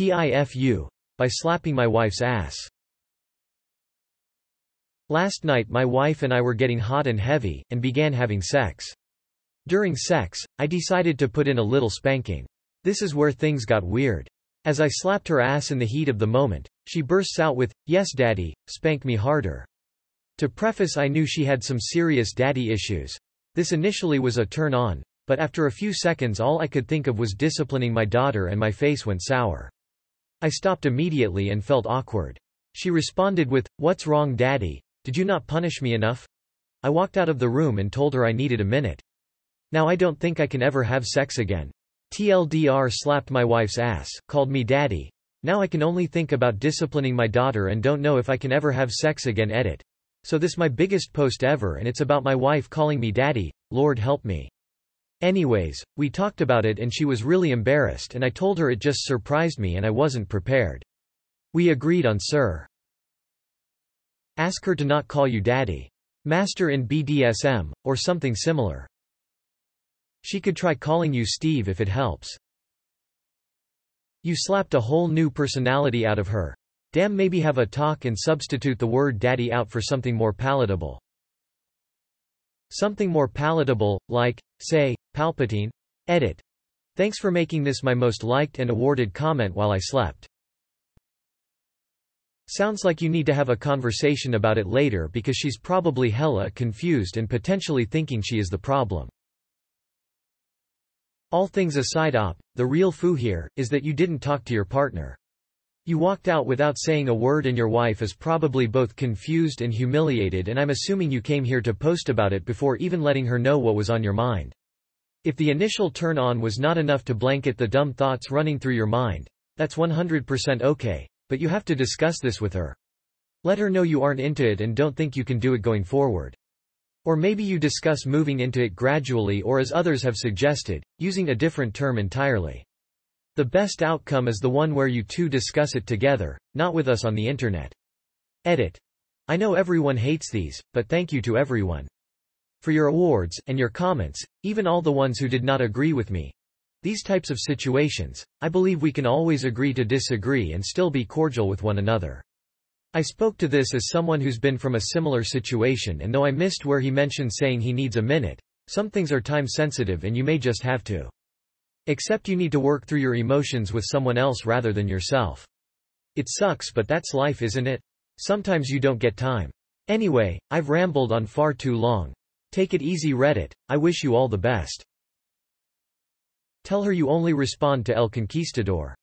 TIFU. By slapping my wife's ass. Last night my wife and I were getting hot and heavy, and began having sex. During sex, I decided to put in a little spanking. This is where things got weird. As I slapped her ass in the heat of the moment, she bursts out with, yes daddy, spank me harder. To preface I knew she had some serious daddy issues. This initially was a turn on, but after a few seconds all I could think of was disciplining my daughter and my face went sour. I stopped immediately and felt awkward. She responded with, what's wrong daddy, did you not punish me enough? I walked out of the room and told her I needed a minute. Now I don't think I can ever have sex again. TLDR slapped my wife's ass, called me daddy. Now I can only think about disciplining my daughter and don't know if I can ever have sex again edit. So this my biggest post ever and it's about my wife calling me daddy, Lord help me. Anyways, we talked about it and she was really embarrassed and I told her it just surprised me and I wasn't prepared. We agreed on sir. Ask her to not call you daddy. Master in BDSM, or something similar. She could try calling you Steve if it helps. You slapped a whole new personality out of her. Damn maybe have a talk and substitute the word daddy out for something more palatable. Something more palatable, like, say, Palpatine? Edit. Thanks for making this my most liked and awarded comment while I slept. Sounds like you need to have a conversation about it later because she's probably hella confused and potentially thinking she is the problem. All things aside op, the real foo here, is that you didn't talk to your partner. You walked out without saying a word and your wife is probably both confused and humiliated and I'm assuming you came here to post about it before even letting her know what was on your mind. If the initial turn on was not enough to blanket the dumb thoughts running through your mind, that's 100% okay, but you have to discuss this with her. Let her know you aren't into it and don't think you can do it going forward. Or maybe you discuss moving into it gradually or as others have suggested, using a different term entirely. The best outcome is the one where you two discuss it together, not with us on the internet. Edit. I know everyone hates these, but thank you to everyone. For your awards, and your comments, even all the ones who did not agree with me. These types of situations, I believe we can always agree to disagree and still be cordial with one another. I spoke to this as someone who's been from a similar situation and though I missed where he mentioned saying he needs a minute, some things are time sensitive and you may just have to. Except you need to work through your emotions with someone else rather than yourself. It sucks but that's life isn't it? Sometimes you don't get time. Anyway, I've rambled on far too long. Take it easy Reddit, I wish you all the best. Tell her you only respond to El Conquistador.